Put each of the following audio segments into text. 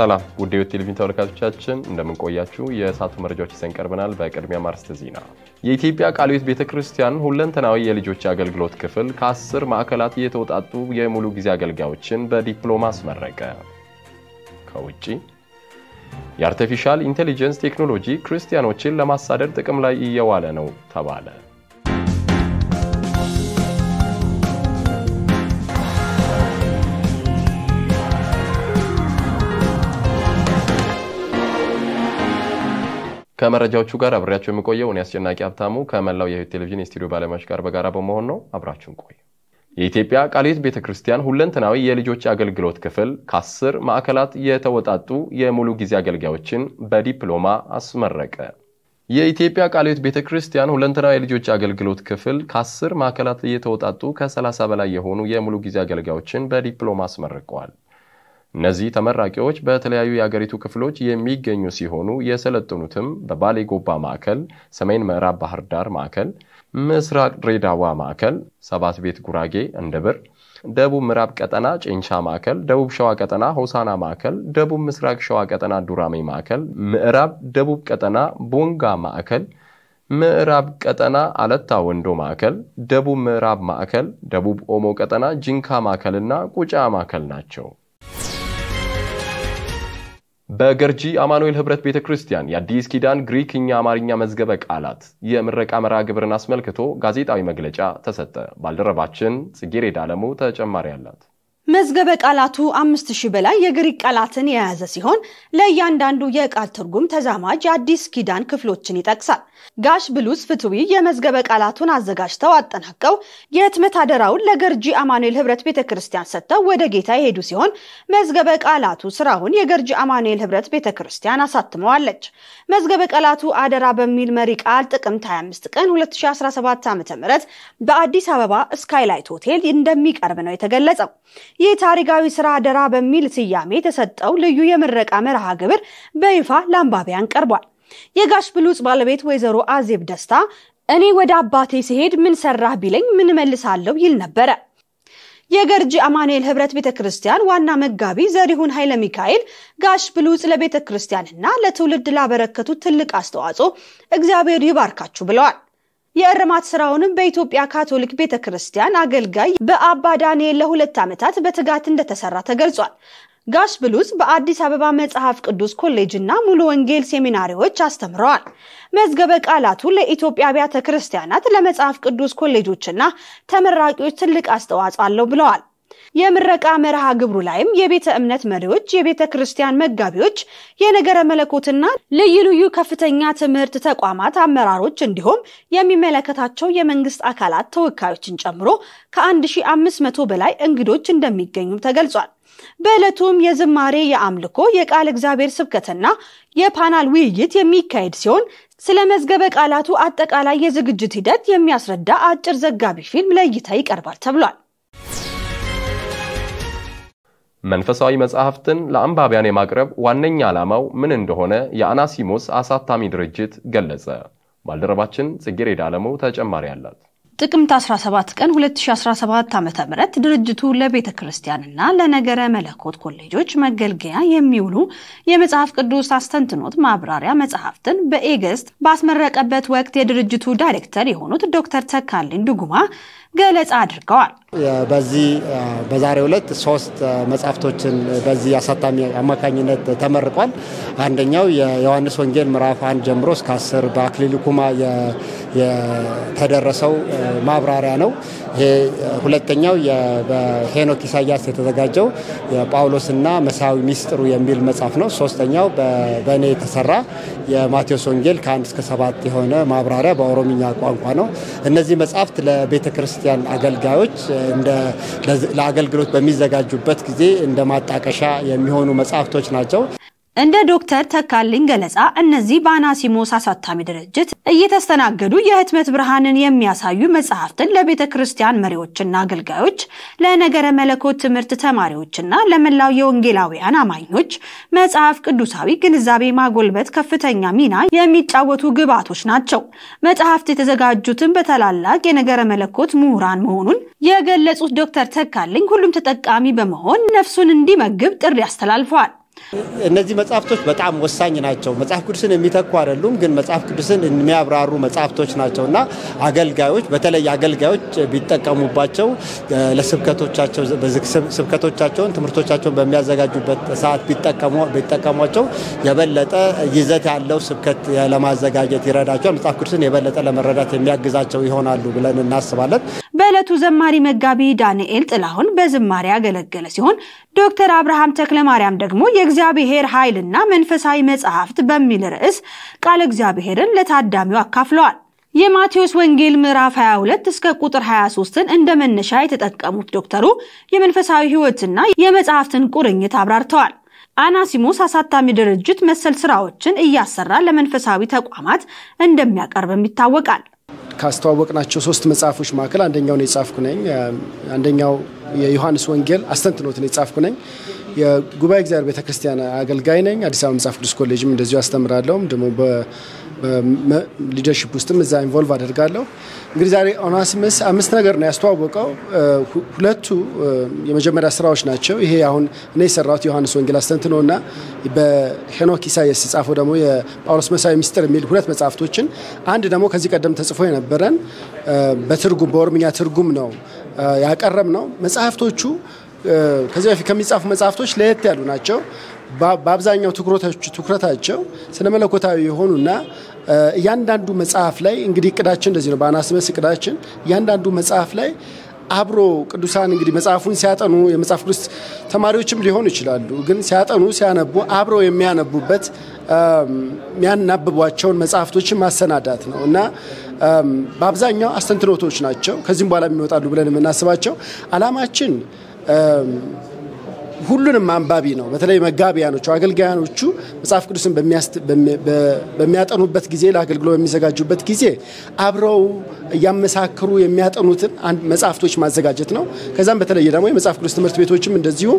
ሰላም ውድ የሕይወት ቴሌቪዥን ተመልካቾቻችን እንደምን ቆያችሁ የዕለቱን መረጃዎች ይዘን ቀርበናል። በቅድሚያ አርዕስተ ዜና የኢትዮጵያ ቃለ ሕይወት ቤተ ክርስቲያን ሁለንተናዊ የልጆች አገልግሎት ክፍል ከአስር ማዕከላት የተውጣጡ የሙሉ ጊዜ አገልጋዮችን በዲፕሎማ አስመረቀ። ከውጭ የ artificial intelligence ቴክኖሎጂ ክርስቲያኖችን ለማሳደድ ጥቅም ላይ እየዋለ ነው ተባለ። ከመረጃዎቹ ጋር አብሬያቸው የሚቆየው እኔ አስጨናቂ ሀብታሙ ከመላው የሕይወት ቴሌቪዥን የስቱዲዮ ባለሙያዎች ጋር በጋራ በመሆን ነው። አብራችሁን ቆዩ። የኢትዮጵያ ሕይወት ቤተ ክርስቲያን ሁለንተናዊ የልጆች አገልግሎት ክፍል ከአስር ማዕከላት የተወጣጡ የሙሉ ጊዜ አገልጋዮችን በዲፕሎማ አስመረቀ። የኢትዮጵያ ሕይወት ቤተ ክርስቲያን ሁለንተናዊ የልጆች አገልግሎት ክፍል ከአስር ማዕከላት የተወጣጡ ከ30 በላይ የሆኑ የሙሉ ጊዜ አገልጋዮችን በዲፕሎማ አስመርቀዋል። እነዚህ ተመራቂዎች በተለያዩ የአገሪቱ ክፍሎች የሚገኙ ሲሆኑ የሰለጠኑትም በባሌ ጎባ ማዕከል፣ ሰሜን ምዕራብ ባህር ዳር ማዕከል፣ ምስራቅ ድሬዳዋ ማዕከል፣ ሰባት ቤት ጉራጌ እንደብር፣ ደቡብ ምዕራብ ቀጠና ጭንቻ ማዕከል፣ ደቡብ ሸዋ ቀጠና ሆሳና ማዕከል፣ ደቡብ ምስራቅ ሸዋ ቀጠና ዱራሜ ማዕከል፣ ምዕራብ ደቡብ ቀጠና ቦንጋ ማዕከል ምዕራብ ቀጠና አለታ ወንዶ ማዕከል፣ ደቡብ ምዕራብ ማዕከል፣ ደቡብ ኦሞ ቀጠና ጂንካ ማዕከልና ቁጫ ማዕከል ናቸው። በገርጂ አማኑኤል ህብረት ቤተ ክርስቲያን የአዲስ ኪዳን ግሪክኛ አማርኛ መዝገበ ቃላት የምረቃ መርሃ ግብርን አስመልክቶ ጋዜጣዊ መግለጫ ተሰጠ። ባልደረባችን ጽጌሬዳ አለሙ ተጨማሪ አላት። መዝገበ ቃላቱ አምስት ሺህ በላይ የግሪክ ቃላትን የያዘ ሲሆን ለእያንዳንዱ የቃል ትርጉም ተዛማጅ የአዲስ ኪዳን ክፍሎችን ይጠቅሳል። ጋሽ ብሉስ ፍትዊ የመዝገበ ቃላቱን አዘጋጅተው አጠናቀው የህትመት አደራውን ለገርጂ አማኑኤል ህብረት ቤተ ክርስቲያን ሰጥተው ወደ ጌታ የሄዱ ሲሆን መዝገበ ቃላቱ ስራውን የገርጂ አማኑኤል ህብረት ቤተ ክርስቲያን አሳትመዋለች። መዝገበ ቃላቱ አደራ በሚል መሪ ቃል ጥቅምት 25 ቀን 2017 ዓ ም በአዲስ አበባ ስካይላይት ሆቴል እንደሚቀርብ ነው የተገለጸው። ይህ ታሪካዊ ስራ አደራ በሚል ስያሜ የተሰጠው ልዩ የምረቃ መርሃ ግብር በይፋ ለአንባቢያን ቀርቧል። የጋሽ ብሉጽ ባለቤት ወይዘሮ አዜብ ደስታ እኔ ወደ አባቴ ሲሄድ ምን ሰራህ ቢለኝ ምን መልሳለሁ ይል ነበረ። የገርጂ አማኑኤል ህብረት ቤተ ክርስቲያን ዋና መጋቢ ዘሪሁን ኃይለ ሚካኤል ጋሽ ብሉጽ ለቤተ ክርስቲያንና ለትውልድ ላበረከቱት ትልቅ አስተዋጽኦ እግዚአብሔር ይባርካችሁ ብለዋል። የእርማት ስራውንም በኢትዮጵያ ካቶሊክ ቤተ ክርስቲያን አገልጋይ በአባ ዳንኤል ለሁለት ዓመታት በትጋት እንደተሰራ ተገልጿል። ጋሽ ብሉጽ በአዲስ አበባ መጽሐፍ ቅዱስ ኮሌጅ እና ሙሉ ወንጌል ሴሚናሪዎች አስተምረዋል። መዝገበ ቃላቱ ለኢትዮጵያ አብያተ ክርስቲያናት፣ ለመጽሐፍ ቅዱስ ኮሌጆችና ተመራቂዎች ትልቅ አስተዋጽኦ አለው ብለዋል። የምረቃ መርሃ ግብሩ ላይም የቤተ እምነት መሪዎች፣ የቤተ ክርስቲያን መጋቢዎች፣ የነገረ መለኮትና ልዩ ልዩ ከፍተኛ ትምህርት ተቋማት አመራሮች እንዲሁም የሚመለከታቸው የመንግስት አካላት ተወካዮችን ጨምሮ ከ1500 በላይ እንግዶች እንደሚገኙም ተገልጿል። በዕለቱም የዝማሬ፣ የአምልኮ፣ የቃል እግዚአብሔር ስብከትና የፓናል ውይይት የሚካሄድ ሲሆን ስለ መዝገበ ቃላቱ አጠቃላይ የዝግጅት ሂደት የሚያስረዳ አጭር ዘጋቢ ፊልም ለእይታ ይቀርባል ተብሏል። መንፈሳዊ መጽሐፍትን ለአንባቢያን የማቅረብ ዋነኛ ዓላማው ምን እንደሆነ የአናሲሞስ አሳታሚ ድርጅት ገለጸ። ባልደረባችን ጽጌሬዳ አለሙ ተጨማሪ አላት። ጥቅምት 17 ቀን 2017 ዓ.ም ድርጅቱ ለቤተ ክርስቲያንና ለነገረ መለኮት ኮሌጆች መገልገያ የሚውሉ የመጽሐፍ ቅዱስ አስተንትኖት ማብራሪያ መጽሐፍትን በኤገስት ባስመረቀበት ወቅት የድርጅቱ ዳይሬክተር የሆኑት ዶክተር ተካልኝ ዱጉማ ገለጻ አድርገዋል። በዚህ በዛሬው ዕለት ሶስት መጽሐፍቶችን በዚህ አሳታሚ አማካኝነት ተመርቋል። አንደኛው የዮሐንስ ወንጌል ምዕራፍ አንድ ጀምሮ እስከ አስር በአክሊሉ ኩማ የተደረሰው ማብራሪያ ነው። ይሄ ሁለተኛው በሄኖክ ኢሳያስ የተዘጋጀው የጳውሎስና መሳዊ ሚስጥሩ የሚል መጽሐፍ ነው። ሶስተኛው በእኔ የተሰራ የማቴዎስ ወንጌል ከአንድ እስከ ሰባት የሆነ ማብራሪያ በኦሮምኛ ቋንቋ ነው። እነዚህ መጽሐፍት ለቤተ ክርስቲያን አገልጋዮች ለአገልግሎት በሚዘጋጁበት ጊዜ እንደ ማጣቀሻ የሚሆኑ መጽሐፍቶች ናቸው። እንደ ዶክተር ተካልኝ ገለጻ እነዚህ በአናሲሞስ አሳታሚ ድርጅት እየተስተናገዱ የህትመት ብርሃንን የሚያሳዩ መጽሐፍትን ለቤተ ክርስቲያን መሪዎችና አገልጋዮች፣ ለነገረ መለኮት ትምህርት ተማሪዎችና ለመላው የወንጌላውያን አማኞች መጽሐፍ ቅዱሳዊ ግንዛቤ ማጎልበት ከፍተኛ ሚና የሚጫወቱ ግብዓቶች ናቸው። መጽሐፍት የተዘጋጁትን በታላላቅ የነገረ መለኮት ምሁራን መሆኑን የገለጹት ዶክተር ተካልኝ ሁሉም ተጠቃሚ በመሆን ነፍሱን እንዲመግብ ጥሪ አስተላልፈዋል። እነዚህ መጽሐፍቶች በጣም ወሳኝ ናቸው። መጽሐፍ ቅዱስን የሚተኩ አይደሉም፣ ግን መጽሐፍ ቅዱስን የሚያብራሩ መጽሐፍቶች ናቸው እና አገልጋዮች በተለይ አገልጋዮች ቢጠቀሙባቸው ለስብከቶቻቸው ስብከቶቻቸውን ትምህርቶቻቸውን በሚያዘጋጁበት ሰዓት ቢጠቀሟቸው የበለጠ ይዘት ያለው ስብከት ለማዘጋጀት ይረዳቸዋል። መጽሐፍ ቅዱስን የበለጠ ለመረዳት የሚያግዛቸው ይሆናሉ ብለን እናስባለን። በዕለቱ ዘማሪ መጋቢ ዳንኤል ጥላሁን በዝማሬ ያገለገለ ሲሆን ዶክተር አብርሃም ተክለ ማርያም ደግሞ የእግዚአብሔር ኃይልና መንፈሳዊ መጽሐፍት በሚል ርዕስ ቃለ እግዚአብሔርን ለታዳሚው አካፍለዋል። የማቴዎስ ወንጌል ምዕራፍ 22 እስከ ቁጥር 23ን እንደ መነሻ የተጠቀሙት ዶክተሩ የመንፈሳዊ ሕይወትና የመጽሐፍትን ቁርኝት አብራርተዋል። አናሲሞስ አሳታሚ ድርጅት መሰል ስራዎችን እያሰራ ለመንፈሳዊ ተቋማት እንደሚያቀርብም ይታወቃል። ካስተዋወቅናቸው ሶስት መጽሐፎች መካከል አንደኛውን የጻፍኩ ነኝ። አንደኛው የዮሐንስ ወንጌል አስተንትኖትን የጻፍኩ ነኝ። የጉባኤ እግዚአብሔር ቤተክርስቲያን አገልጋይ ነኝ። አዲስ አበባ መጽሐፍ ቅዱስ ኮሌጅም እንደዚሁ አስተምራለሁም ደግሞ በ leadership ውስጥም እዛ involve አደርጋለሁ። እንግዲህ ዛሬ ኦናሲመስ አምስት ነገር ነው ያስተዋወቀው። ሁለቱ የመጀመሪያ ስራዎች ናቸው። ይሄ አሁን እኔ የሰራሁት ዮሐንስ ወንጌል አስተንትኖ እና በሄኖክ ኢሳያስ የጻፈው ደግሞ የጳውሎስ መሳዊ ሚስጥር የሚል ሁለት መጽሐፍቶችን፣ አንድ ደግሞ ከዚህ ቀደም ተጽፎ የነበረን በትርጉም በኦሮምኛ ትርጉም ነው ያቀረብ ነው። መጽሐፍቶቹ ከዚህ በፊት ከሚጻፉ መጽሐፍቶች ለየት ያሉ ናቸው። በአብዛኛው ትኩረታቸው ስነ መለኮታዊ የሆኑና እያንዳንዱ መጽሐፍ ላይ እንግዲህ እቅዳችን እንደዚህ ነው። በአናሲመስ እቅዳችን እያንዳንዱ መጽሐፍ ላይ አብሮ ቅዱሳን እንግዲህ መጽሐፉን ሲያጠኑ የመጽሐፍ ቅዱስ ተማሪዎችም ሊሆኑ ይችላሉ። ግን ሲያጠኑ ሲያነቡ አብረው የሚያነቡበት የሚያናብቧቸውን መጽሐፍቶችን ማሰናዳት ነው እና በአብዛኛው አስተንትኖቶች ናቸው። ከዚህም በኋላ የሚወጣሉ ብለን የምናስባቸው አላማችን ሁሉንም አንባቢ ነው። በተለይ መጋቢያኖቹ አገልጋያኖቹ መጽሐፍ ቅዱስን በሚያጠኑበት ጊዜ ለአገልግሎት በሚዘጋጁበት ጊዜ አብረው እያመሳክሩ የሚያጠኑትን መጽሐፍቶች ማዘጋጀት ነው። ከዛም በተለየ ደግሞ የመጽሐፍ ቅዱስ ትምህርት ቤቶችም እንደዚሁ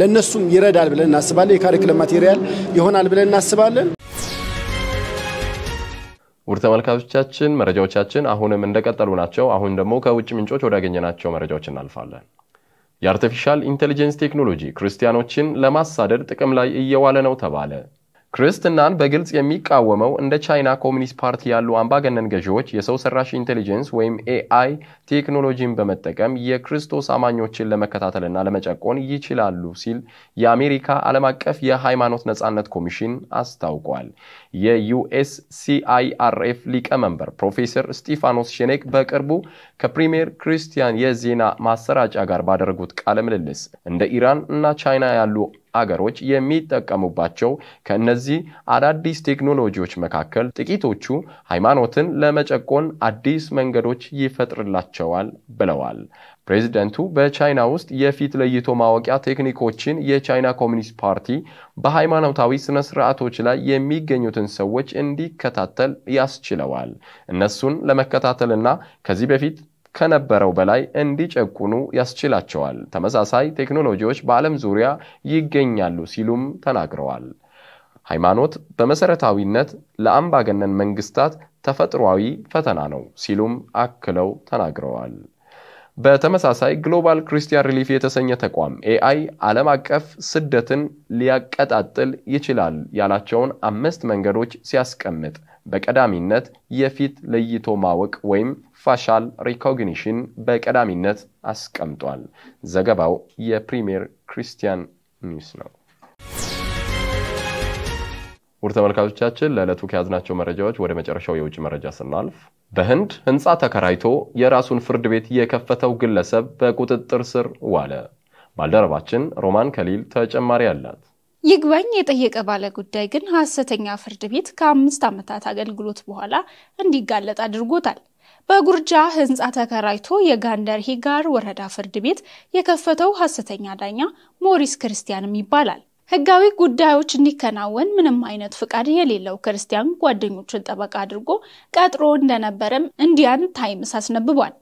ለእነሱም ይረዳል ብለን እናስባለን። የ curriculum material ይሆናል ብለን እናስባለን። ውድ ተመልካቾቻችን መረጃዎቻችን አሁንም እንደቀጠሉ ናቸው። አሁን ደግሞ ከውጭ ምንጮች ወዳገኘናቸው መረጃዎች እናልፋለን። የ artificial intelligence ቴክኖሎጂ ክርስቲያኖችን ለማሳደድ ጥቅም ላይ እየዋለ ነው ተባለ። ክርስትናን በግልጽ የሚቃወመው እንደ ቻይና ኮሚኒስት ፓርቲ ያሉ አምባገነን ገዢዎች የሰው ሰራሽ intelligence ወይም AI ቴክኖሎጂን በመጠቀም የክርስቶስ አማኞችን ለመከታተልና ለመጨቆን ይችላሉ ሲል የአሜሪካ ዓለም አቀፍ የሃይማኖት ነጻነት ኮሚሽን አስታውቋል። የ USCIRF ሊቀመንበር ፕሮፌሰር ስጢፋኖስ ሼኔክ በቅርቡ ከ Premier Christian የዜና ማሰራጫ ጋር ባደረጉት ቃለ ምልልስ እንደ ኢራን እና ቻይና ያሉ አገሮች የሚጠቀሙባቸው ከእነዚህ አዳዲስ ቴክኖሎጂዎች መካከል ጥቂቶቹ ሃይማኖትን ለመጨቆን አዲስ መንገዶች ይፈጥርላቸዋል ብለዋል። ፕሬዚደንቱ በቻይና ውስጥ የፊት ለይቶ ማወቂያ ቴክኒኮችን የቻይና ኮሚኒስት ፓርቲ በሃይማኖታዊ ስነ ስርዓቶች ላይ የሚገኙትን ሰዎች እንዲከታተል ያስችለዋል። እነሱን ለመከታተልና ከዚህ በፊት ከነበረው በላይ እንዲጨቁኑ ያስችላቸዋል። ተመሳሳይ ቴክኖሎጂዎች በዓለም ዙሪያ ይገኛሉ ሲሉም ተናግረዋል። ሃይማኖት በመሰረታዊነት ለአምባገነን መንግስታት ተፈጥሯዊ ፈተና ነው ሲሉም አክለው ተናግረዋል። በተመሳሳይ Global Christian Relief የተሰኘ ተቋም AI ዓለም አቀፍ ስደትን ሊያቀጣጥል ይችላል ያላቸውን አምስት መንገዶች ሲያስቀምጥ በቀዳሚነት የፊት ለይቶ ማወቅ ወይም facial recognition በቀዳሚነት አስቀምጧል። ዘገባው የ Premier Christian News ነው። ውድ ተመልካቾቻችን ለዕለቱ ከያዝናቸው መረጃዎች ወደ መጨረሻው የውጭ መረጃ ስናልፍ በህንድ ህንፃ ተከራይቶ የራሱን ፍርድ ቤት የከፈተው ግለሰብ በቁጥጥር ስር ዋለ። ባልደረባችን ሮማን ከሊል ተጨማሪ አላት። ይግባኝ የጠየቀ ባለ ጉዳይ ግን ሐሰተኛ ፍርድ ቤት ከአምስት ዓመታት አገልግሎት በኋላ እንዲጋለጥ አድርጎታል። በጉጃራት ህንፃ ተከራይቶ የጋንዲናጋር ወረዳ ፍርድ ቤት የከፈተው ሐሰተኛ ዳኛ ሞሪስ ክርስቲያንም ይባላል። ህጋዊ ጉዳዮች እንዲከናወን ምንም አይነት ፍቃድ የሌለው ክርስቲያን ጓደኞቹን ጠበቃ አድርጎ ቀጥሮ እንደነበረም Indian Times አስነብቧል።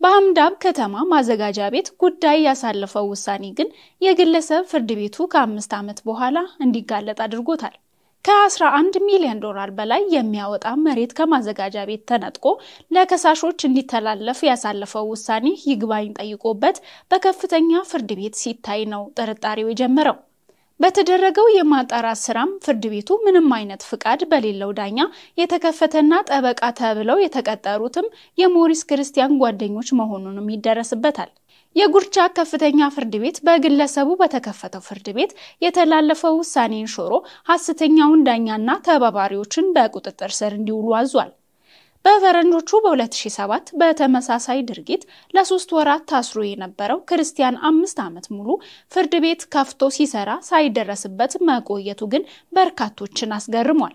በአህመዳባድ ከተማ ማዘጋጃ ቤት ጉዳይ ያሳለፈው ውሳኔ ግን የግለሰብ ፍርድ ቤቱ ከአምስት ዓመት በኋላ እንዲጋለጥ አድርጎታል። ከ11 ሚሊዮን ዶላር በላይ የሚያወጣ መሬት ከማዘጋጃ ቤት ተነጥቆ ለከሳሾች እንዲተላለፍ ያሳለፈው ውሳኔ ይግባኝ ጠይቆበት በከፍተኛ ፍርድ ቤት ሲታይ ነው ጥርጣሬው የጀመረው። በተደረገው የማጣራት ስራም ፍርድ ቤቱ ምንም አይነት ፍቃድ በሌለው ዳኛ የተከፈተና ጠበቃ ተብለው የተቀጠሩትም የሞሪስ ክርስቲያን ጓደኞች መሆኑንም ይደረስበታል። የጉርቻ ከፍተኛ ፍርድ ቤት በግለሰቡ በተከፈተው ፍርድ ቤት የተላለፈው ውሳኔን ሾሮ ሐሰተኛውን ዳኛና ተባባሪዎችን በቁጥጥር ስር እንዲውሉ አዟል። በፈረንጆቹ በ2007 በተመሳሳይ ድርጊት ለሶስት ወራት ታስሮ የነበረው ክርስቲያን አምስት ዓመት ሙሉ ፍርድ ቤት ከፍቶ ሲሰራ ሳይደረስበት መቆየቱ ግን በርካቶችን አስገርሟል።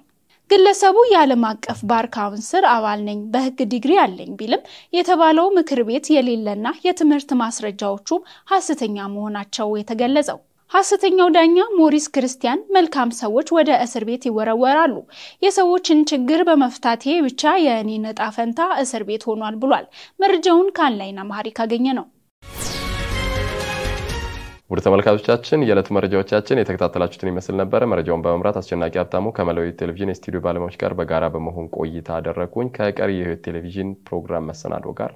ግለሰቡ የዓለም አቀፍ Bar Council አባል ነኝ፣ በሕግ ዲግሪ አለኝ ቢልም የተባለው ምክር ቤት የሌለና የትምህርት ማስረጃዎቹም ሐሰተኛ መሆናቸው የተገለጸው ሐሰተኛው ዳኛ ሞሪስ ክርስቲያን መልካም ሰዎች ወደ እስር ቤት ይወረወራሉ፣ የሰዎችን ችግር በመፍታቴ ብቻ የእኔን ዕጣ ፈንታ እስር ቤት ሆኗል ብሏል። መረጃውን ከአል ዐይን አማርኛ ያገኘነው ነው። ውድ ተመልካቾቻችን የዕለት መረጃዎቻችን የተከታተላችሁትን ይመስል ነበር። መረጃውን በመምራት አስጨናቂ ሀብታሙ ከመላው ቴሌቪዥን የስቱዲዮ ባለሙያዎች ጋር በጋራ በመሆን ቆይታ አደረግኩኝ። ከቀሪ የህይወት ቴሌቪዥን ፕሮግራም መሰናዶ ጋር